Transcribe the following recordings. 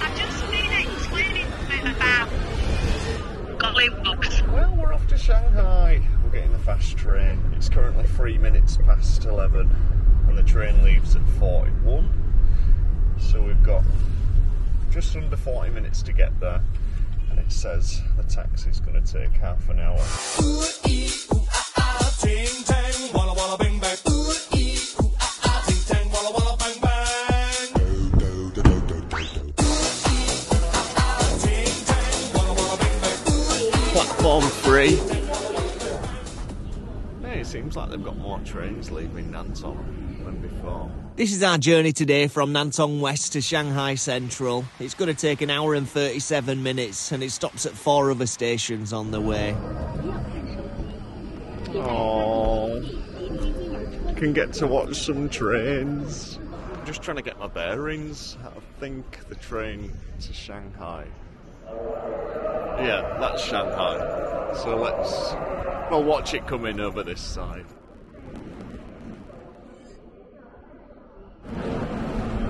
I've just been explaining about Gollywoods. Well, we're off to Shanghai. We're getting the fast train. It's currently three minutes past 11 and the train leaves at 41. So we've got just under 40 minutes to get there. And it says the taxi's going to take half an hour. Ting tang, Platform three. Hey, it seems like they've got more trains leaving Nantong than before. This is our journey today from Nantong West to Shanghai Central. It's going to take an hour and 37 minutes and it stops at four other stations on the way. Oh, can get to watch some trains. I'm just trying to get my bearings. I think the train to Shanghai. Yeah, that's Shanghai. So let's well watch it coming over this side.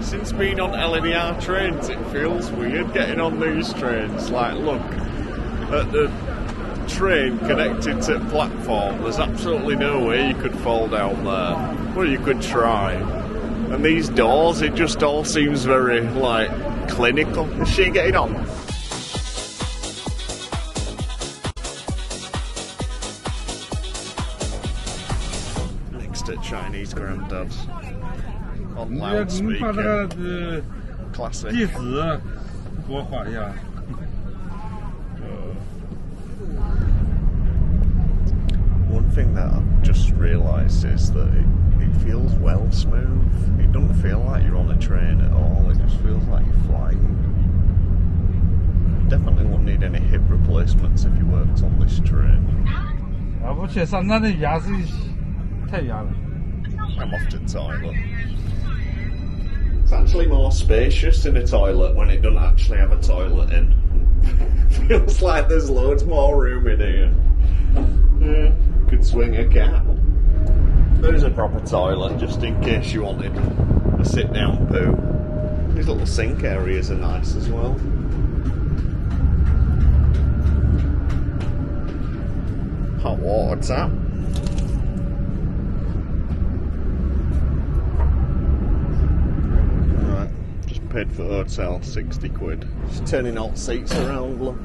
Since being on LNER trains, it feels weird getting on these trains. Like, look at the train connected to platform. There's absolutely no way you could fall down there. Well, you could try. And these doors, it just all seems very, like, clinical. Is she getting on? Next to Chinese granddad. On 你要你把这 loudspeaker. 个呃 Classic. 地址给我画一下。 One thing that I've just realised is that it, it feels well smooth. It doesn't feel like you're on a train at all. It just feels like you're flying. Definitely won't need any hip replacements if you worked on this train. 啊，我去上那的牙是太压了。 I'm the toilet. It's actually more spacious in a toilet when it doesn't actually have a toilet in. Feels like there's loads more room in here. Yeah, could swing a cat. There's a proper toilet just in case you wanted a sit down poo. These little sink areas are nice as well. Hot water tap. Right, just paid for hotel, 60 quid. Just turning all seats around, look.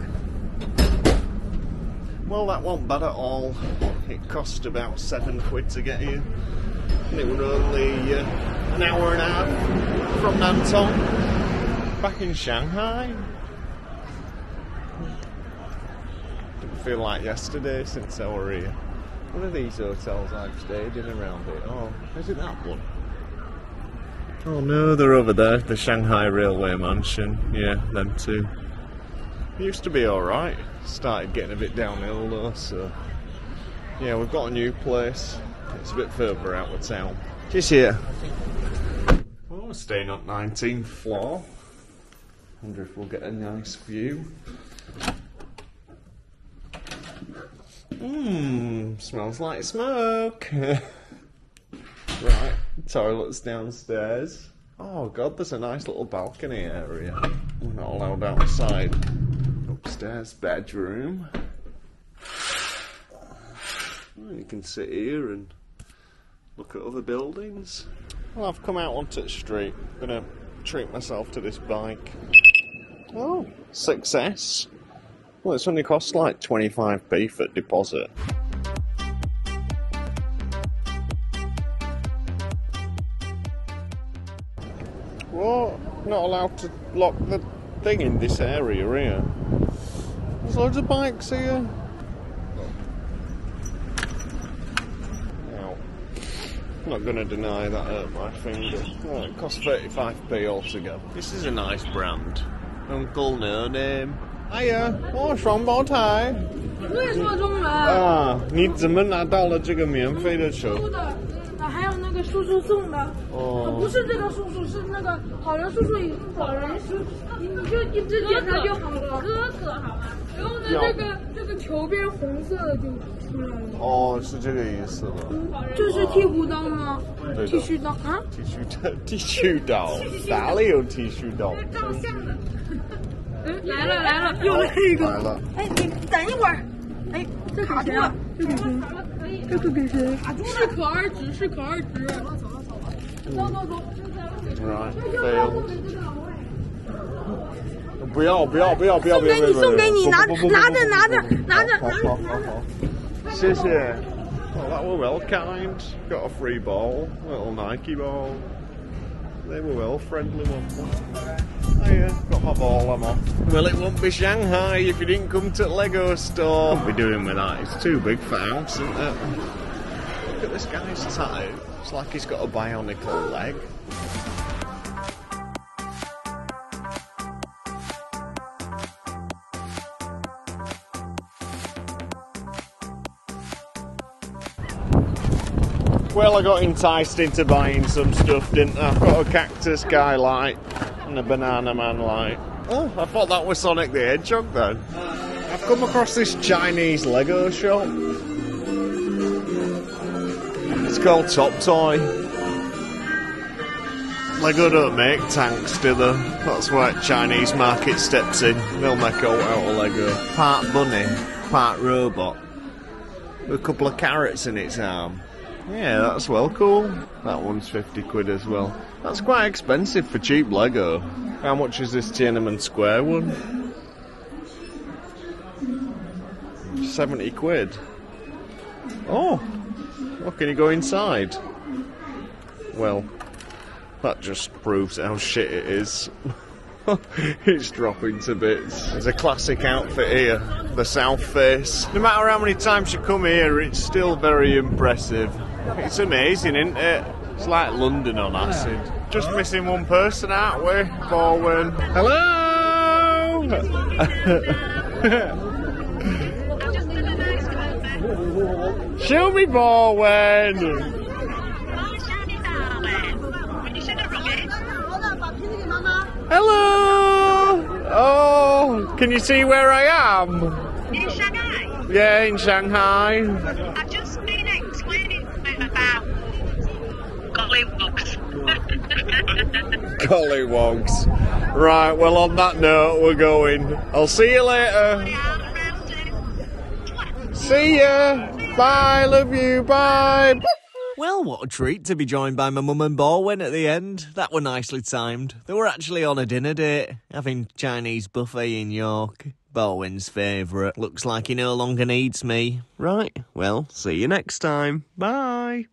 Well, that wasn't bad at all. It cost about seven quid to get here. And it was only uh, an hour and a half from Nantong. Back in Shanghai. Didn't feel like yesterday since I were here. One of these hotels I've stayed in around it. Oh, is it that one? Oh no, they're over there, the Shanghai Railway Mansion. Yeah, them too. Used to be alright. Started getting a bit downhill though, so. Yeah, we've got a new place. It's a bit further out of town. Just here. Oh, we're staying on 19th floor. Wonder if we'll get a nice view. Mmm, smells like smoke. right, toilets downstairs. Oh god, there's a nice little balcony area. We're not allowed outside. Upstairs bedroom. You can sit here and look at other buildings. Well, I've come out onto the street. I'm Gonna treat myself to this bike. Oh, success. Well, it's only cost like 25p for deposit. What? Not allowed to lock the thing in this area here. There's loads of bikes here. Ow. Not going to deny that hurt my finger. Oh, it costs 35p altogether. This is a nice brand. Uncle No Name. Hiya, 我双胞胎。我也说中文。啊，你怎么拿到了这个免费的球？ 叔叔叔送的。哦不是这个叔叔，是那个好人叔叔，好人叔，你你就一直检查就好了。哥哥，好吗？然后呢，这个这个球变红色的就出来了。哦，是这个意思吗？这是剃胡刀吗？对剃须刀啊？剃须刀，剃须刀，哪里有剃须刀？照相的。嗯，来了来了，又来一个。来了，哎，你等一会儿。哎，这卡住了，这给谁？这个给谁？适可而止，适可而止。走走走了走了，走走走。啊！对。不要不要不要不要！送给你送给你，拿着拿着拿着拿着。好好好好，谢谢。Oh, that was very kind. Got a free ball, little Nike ball. They were well friendly ones. Oh yeah, got my ball, I'm off. Well, it won't be Shanghai if you didn't come to the Lego store. What are we doing with that? It's too big for house, isn't it? Look at this guy's tattoo. It's like he's got a bionicle leg. Well, I got enticed into buying some stuff, didn't I? I've got a cactus guy light and a banana man light. Oh, I thought that was Sonic the Hedgehog then. I've come across this Chinese Lego shop. It's called Top Toy. Lego don't make tanks, do they? That's where Chinese market steps in. They'll make out out of Lego. Part bunny, part robot. With a couple of carrots in its arm. Yeah, that's well cool. That one's 50 quid as well. That's quite expensive for cheap Lego. How much is this Tiananmen Square one? 70 quid. Oh, well, can you go inside? Well, that just proves how shit it is. it's dropping to bits. There's a classic outfit here, the South Face. No matter how many times you come here, it's still very impressive. It's amazing, isn't it? It's like London on acid. Just missing one person, aren't we, Borwen? Hello! I've just done a nice comment. Show me Borwen! Shani darling. You should have rubbish. Hello! Oh, can you see where I am? In Shanghai, Yeah, in Shanghai. Gollywogs. Gollywogs. Right, well, on that note, we're going. I'll see you later. They are around here. See ya. Bye, love you, bye. Well, what a treat to be joined by my mum and Borwen at the end. That were nicely timed. They were actually on a dinner date, having Chinese buffet in York. Borwen's favourite. Looks like he no longer needs me. Right, well, see you next time. Bye.